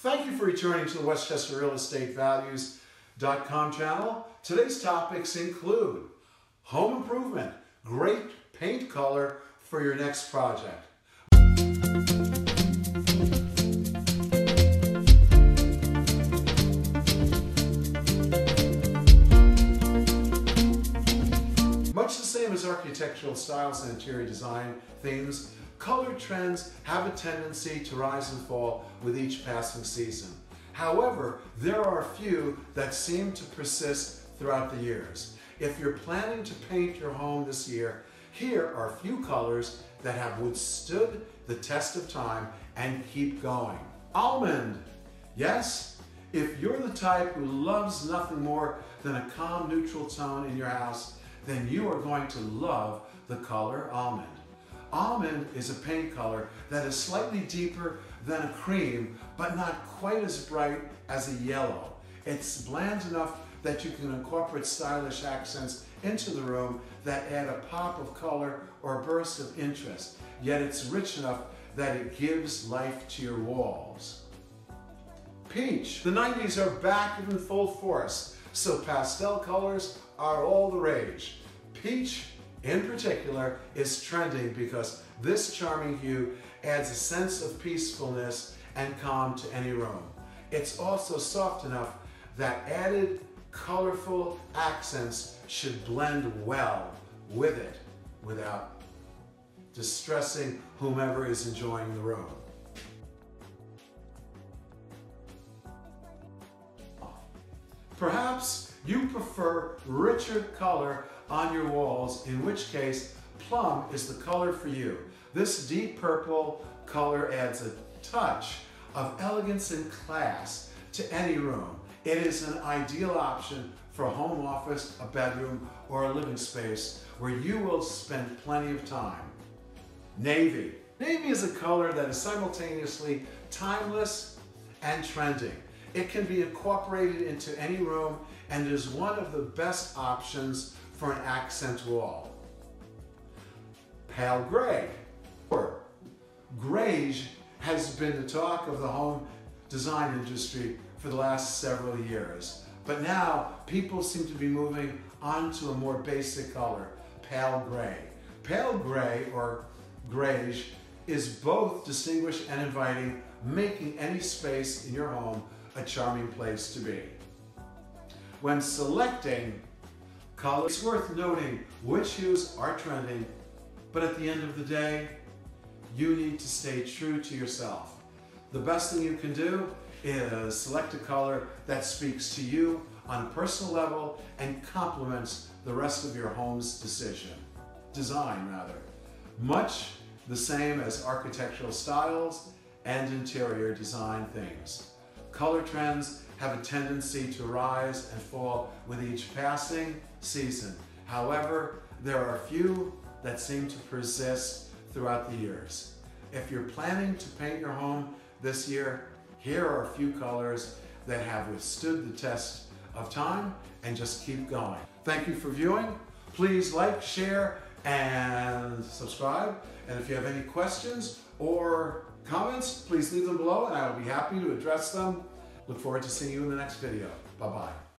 Thank you for returning to the Westchester Real Estate Values.com channel. Today's topics include home improvement, great paint color for your next project. Much the same as architectural styles and interior design themes, color trends have a tendency to rise and fall with each passing season. However, there are a few that seem to persist throughout the years. If you're planning to paint your home this year, here are a few colors that have withstood the test of time and keep going. Almond. Yes, if you're the type who loves nothing more than a calm neutral tone in your house, then you are going to love the color almond. Almond is a paint color that is slightly deeper than a cream, but not quite as bright as a yellow. It's bland enough that you can incorporate stylish accents into the room that add a pop of color or a burst of interest, yet it's rich enough that it gives life to your walls. Peach. The 90s are back in full force, so pastel colors are all the rage. Peach, in particular, is trending because this charming hue adds a sense of peacefulness and calm to any room. It's also soft enough that added colorful accents should blend well with it without distressing whomever is enjoying the room. Perhaps you prefer richer color on your walls, in which case plum is the color for you. This deep purple color adds a touch of elegance and class to any room. It is an ideal option for a home office, a bedroom, or a living space where you will spend plenty of time. Navy. Navy is a color that is simultaneously timeless and trending. It can be incorporated into any room and is one of the best options for an accent wall. Pale gray or greige has been the talk of the home design industry for the last several years. But now people seem to be moving on to a more basic color, pale gray. Pale gray or greige is both distinguished and inviting, making any space in your home a charming place to be. When selecting color, it's worth noting which hues are trending, but at the end of the day, you need to stay true to yourself. The best thing you can do is select a color that speaks to you on a personal level and complements the rest of your home's decision, design rather. Much the same as architectural styles and interior design themes. Color trends have a tendency to rise and fall with each passing season. However, there are a few that seem to persist throughout the years. If you're planning to paint your home this year, here are a few colors that have withstood the test of time and just keep going. Thank you for viewing. Please like, share, and subscribe. And if you have any questions or comments, please leave them below and I will be happy to address them. Look forward to seeing you in the next video. Bye-bye.